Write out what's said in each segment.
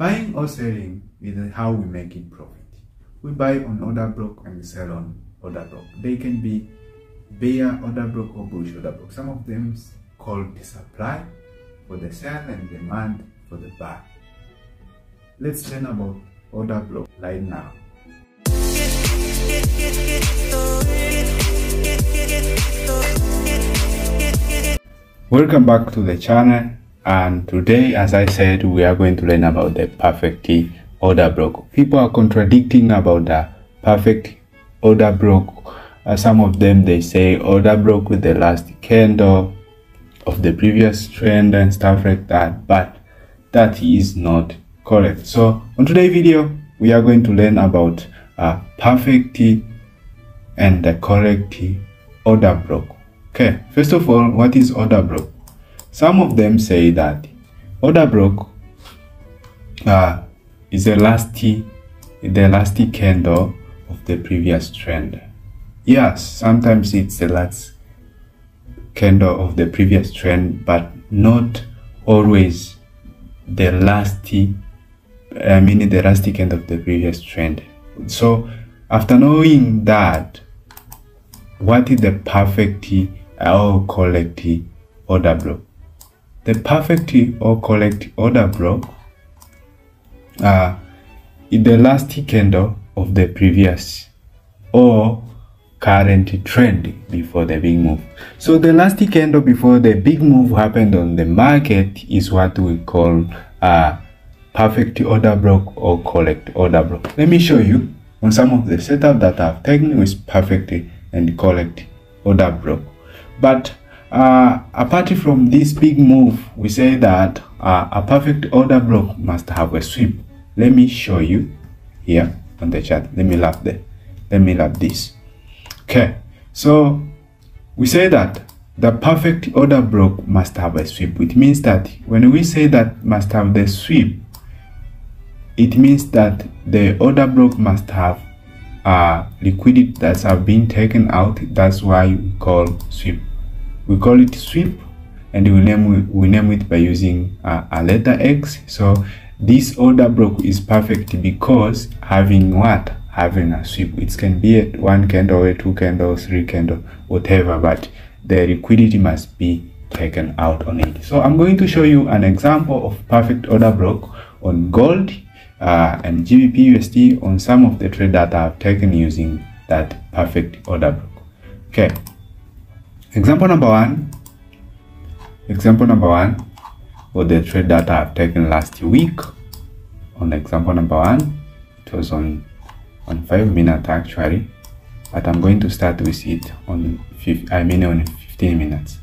Buying or selling is how we make it profit. We buy on order block and sell on order block. They can be bear order block or bullish order block. Some of them called the supply for the sell and demand for the buy. Let's learn about order block right now. Welcome back to the channel and today as I said we are going to learn about the perfect order block. People are contradicting about the perfect order block. Uh, some of them they say order block with the last candle of the previous trend and stuff like that but that is not correct. So on today's video we are going to learn about uh, perfect and the correct order block. Okay, first of all, what is order block? Some of them say that order block uh, is the last the last candle of the previous trend. Yes, sometimes it's the last candle of the previous trend, but not always the last, I mean the last candle of the previous trend. So after knowing that, what is the perfect or correct order block? The perfect or correct order block is the last candle of the previous or current trend before the big move. So the last candle before the big move happened on the market is what we call a perfect order block or correct order block. Let me show you on some of the setup that I've taken with perfect and correct order block. But uh, apart from this big move, we say that uh, a perfect order block must have a sweep. Let me show you here on the chart. Let me lap the, let me lap this. Okay, so we say that the perfect order block must have a sweep. It means that when we say that must have the sweep, it means that the order block must have uh, liquidity that have been taken out. That's why we call sweep. We call it sweep and we name, we name it by using uh, a letter X. So this order block is perfect because having what? Having a sweep. It can be one candle, a two candle, three candle, whatever, but the liquidity must be taken out on it. So I'm going to show you an example of perfect order block on gold uh, and GBP USD on some of the trade that I've taken using that perfect order block. Okay. Example number one. Example number one for the trade that I've taken last week. On example number one, it was on on five minutes actually, but I'm going to start with it on I mean on 15 minutes.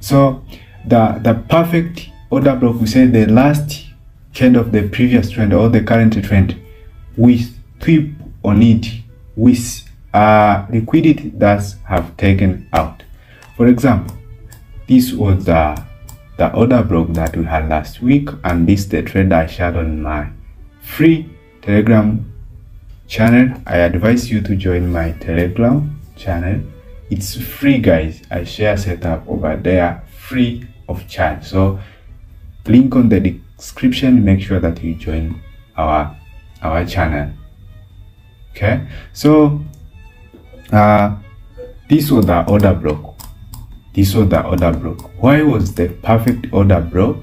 So the the perfect order block we say the last trend of the previous trend or the current trend with sweep on it with uh, liquidity that have taken out. For example, this was the the order block that we had last week and this the trade I shared on my free telegram channel. I advise you to join my telegram channel. It's free guys. I share setup over there free of charge. So link on the description make sure that you join our our channel okay so uh this was the order block this was the order block. Why was the perfect order block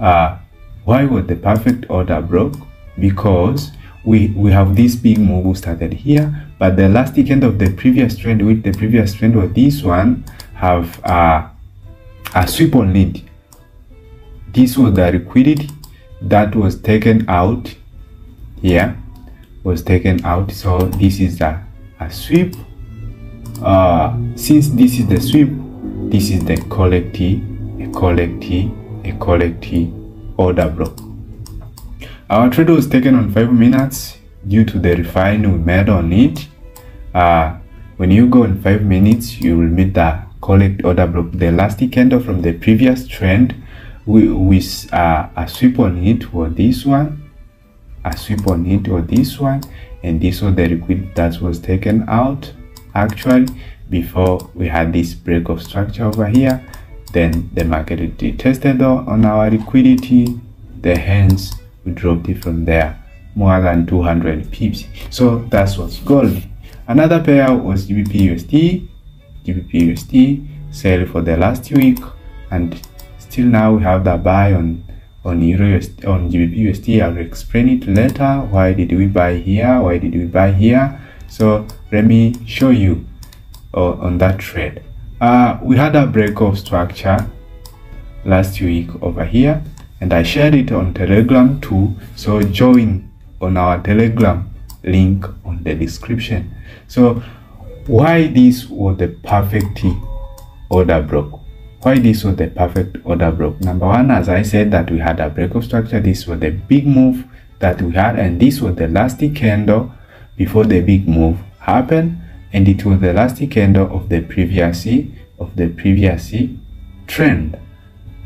uh why was the perfect order block? Because we we have this big move started here but the last weekend of the previous trend with the previous trend or this one have uh, a sweep on lead. This was the liquidity that was taken out here was taken out. So this is a, a sweep. Uh, since this is the sweep this is the collective a collective a collective order block. Our trade was taken on five minutes due to the refine we made on it. Uh, when you go in five minutes you will meet the collect order block the last candle from the previous trend. With uh, a sweep on it or this one a sweep on it or this one and this was the liquid that was taken out actually before we had this break of structure over here then the market tested on our liquidity. The hands we dropped it from there more than 200 pips. So that's what's gold. Another pair was gbp usd gbp usd sell for the last week and still now we have the buy on on euro USD, on gbp usd i'll explain it later. Why did we buy here? Why did we buy here? So let me show you uh, on that trade uh, we had a break of structure last week over here and I shared it on telegram too. So join on our telegram link on the description. So why this was the perfect order block? Why this was the perfect order block? Number one as I said that we had a break of structure. This was the big move that we had and this was the last candle before the big move happened and it was the last candle of the previous of the previous trend.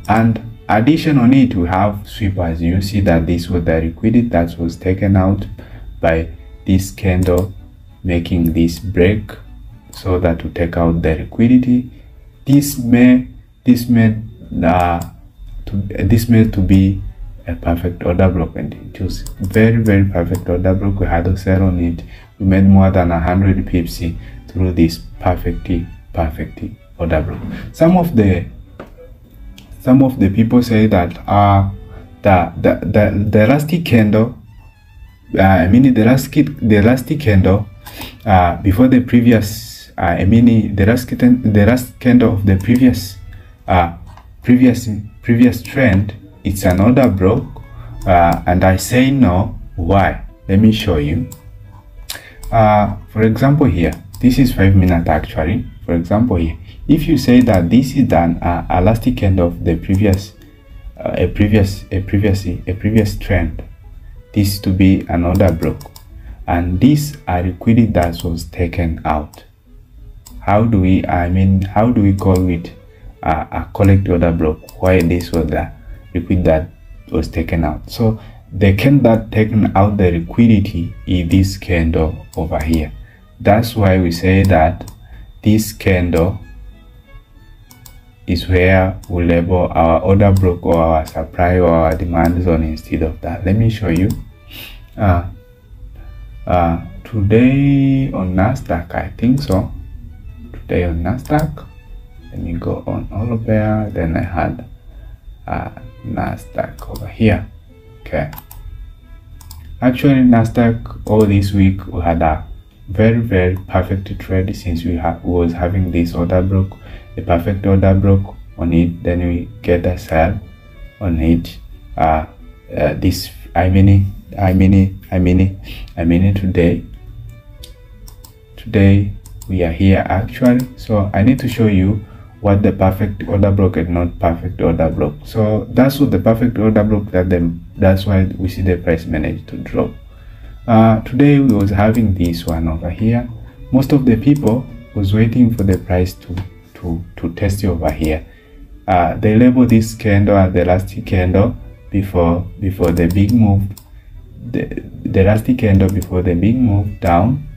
And addition on it we have sweepers. You see that this was the liquidity that was taken out by this candle making this break so that to take out the liquidity. This may this may uh, to, this may to be a perfect order block and it was very very perfect order block we had to sell on it. We made more than a hundred pips through this perfectly perfectly order block some of the some of the people say that uh the the the, the rusty candle uh, I mean the rusty the rusty candle uh before the previous uh, I mean the rusty the last candle of the previous uh previous previous trend it's another block uh, and I say no why? Let me show you. Uh, for example here this is five minutes actually. For example here if you say that this is an uh, elastic end of the previous uh, a previous a previous a previous trend this to be another block and this a liquidity that was taken out. How do we i mean how do we call it uh, a collect order block why this was the liquid that was taken out so they candle that taken out the liquidity is this candle over here that's why we say that this candle is where we label our order block or our supply or our demand zone instead of that. Let me show you. Uh, uh, today on Nasdaq, I think so. Today on Nasdaq, let me go on all of there. Then I had uh, Nasdaq over here. Okay. Actually, Nasdaq all this week we had a very very perfect trade since we ha was having this order block the perfect order block on it then we get a sell on it uh, uh this i mean i mean i mean i mean today today we are here actually so i need to show you what the perfect order block and not perfect order block. So that's what the perfect order block that them. That's why we see the price managed to drop. Uh, today we was having this one over here. Most of the people was waiting for the price to to, to test over here. Uh, they label this candle as the last candle before before the big move. The, the last candle before the big move down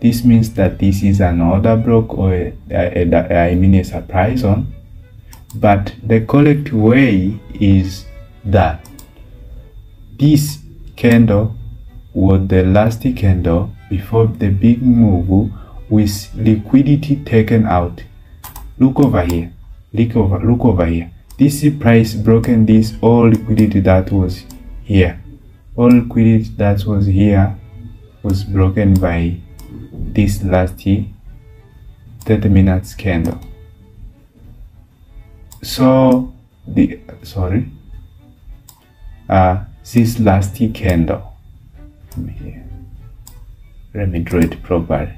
this means that this is an order block or a, a, a, I mean a surprise on. But the correct way is that this candle was the last candle before the big move with liquidity taken out. Look over here. Look over look over here. This price broken this all liquidity that was here. All liquidity that was here was broken by this last 30 minutes candle so the sorry. Uh this last candle. Let here. Let me draw it properly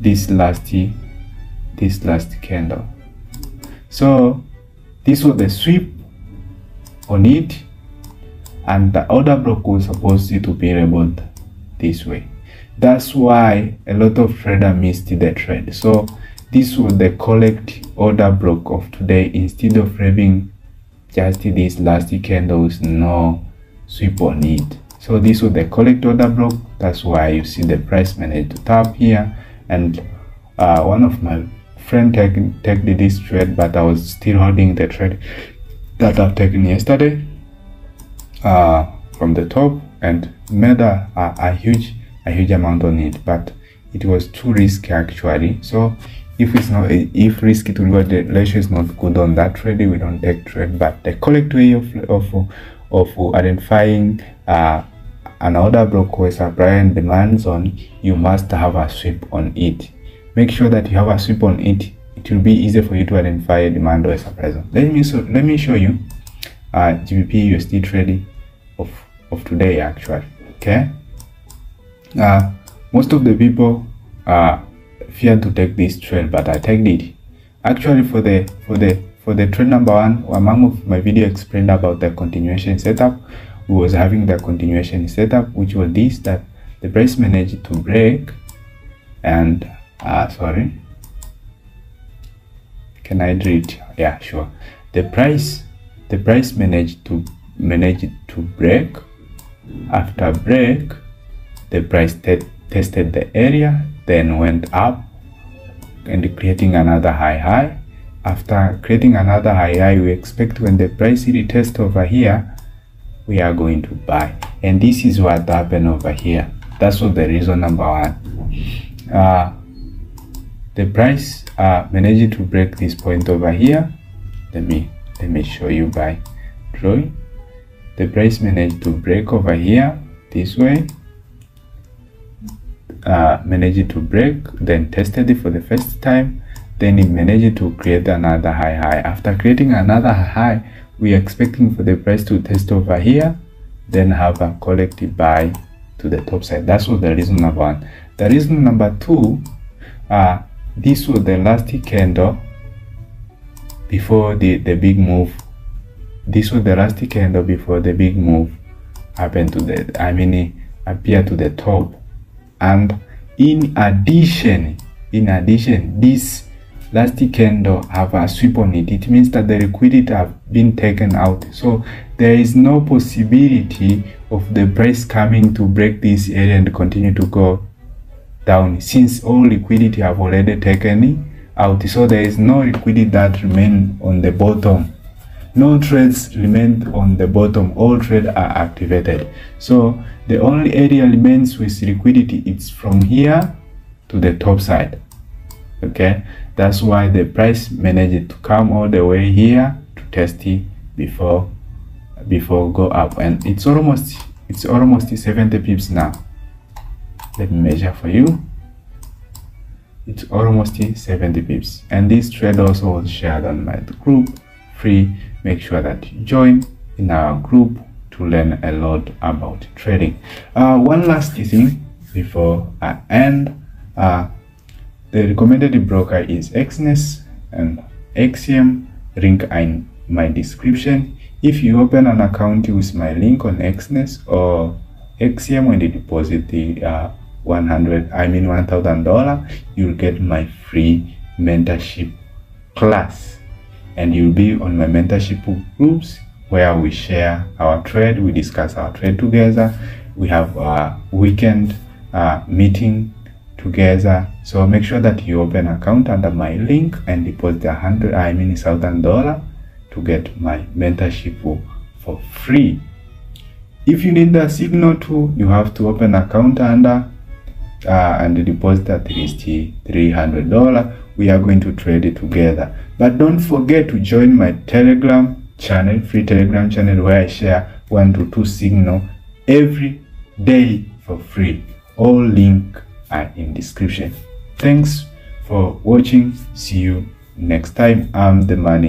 this last this last candle. So this was the sweep on it and the order block was supposed to be labeled this way that's why a lot of trader missed the trade. So this was the correct order block of today. Instead of having just these last candles no sweep on it so this was the correct order block. That's why you see the price managed to tap here. And uh, one of my friend take, take this trade but I was still holding the trade that I've taken yesterday uh, from the top. And made a, a, a huge a huge amount on it but it was too risky actually. So if it's not if risky to reward ratio is not good on that trade we don't take trade. But the correct way of of of identifying uh, an order block or supply and demand zone you must have a sweep on it. Make sure that you have a sweep on it. It will be easy for you to identify a demand or a supply zone. Let me so let me show you uh gbp usd trading of of today actually okay uh most of the people uh fear to take this trade but i take it. Actually for the for the for the trade number one among of my video explained about the continuation setup we was having the continuation setup which was this that the price managed to break and uh sorry. Can i read yeah sure. The price the price managed to manage to break. After break the price tested the area then went up and creating another high high. After creating another high high we expect when the price retest over here we are going to buy. And this is what happened over here. That's what the reason number one. Uh, the price uh, managed to break this point over here. Let me let me show you by drawing. The price managed to break over here this way uh, managed to break then tested it for the first time then it managed to create another high high. After creating another high we are expecting for the price to test over here then have a collective buy to the top side. That's what the reason number one. The reason number two uh this was the last candle before the the big move. This was the last candle before the big move happened to the i mean appear to the top and in addition in addition this last candle have a sweep on it. It means that the liquidity have been taken out. So there is no possibility of the price coming to break this area and continue to go down since all liquidity have already taken out. So there is no liquidity that remain on the bottom no trades remain on the bottom. All trades are activated. So the only area remains with liquidity it's from here to the top side. Okay? That's why the price managed to come all the way here to test it before before go up. And it's almost it's almost 70 pips now. Let me measure for you. It's almost 70 pips. And this trade also was shared on my group free make sure that you join in our group to learn a lot about trading. Uh, one last thing before i end. Uh, the recommended broker is Exness and XCM link in my description. If you open an account with my link on Exness or XCM when you deposit the uh, 100 i mean 1000 dollar you'll get my free mentorship class and you'll be on my mentorship groups where we share our trade we discuss our trade together we have a weekend uh, meeting together. So make sure that you open account under my link and deposit a hundred i mean thousand dollar to get my mentorship for free. If you need the signal too you have to open account under uh, and deposit at least $300 we are going to trade it together. But don't forget to join my telegram channel free telegram channel where i share one to two signal every day for free. All link are in description. Thanks for watching. See you next time. I'm the man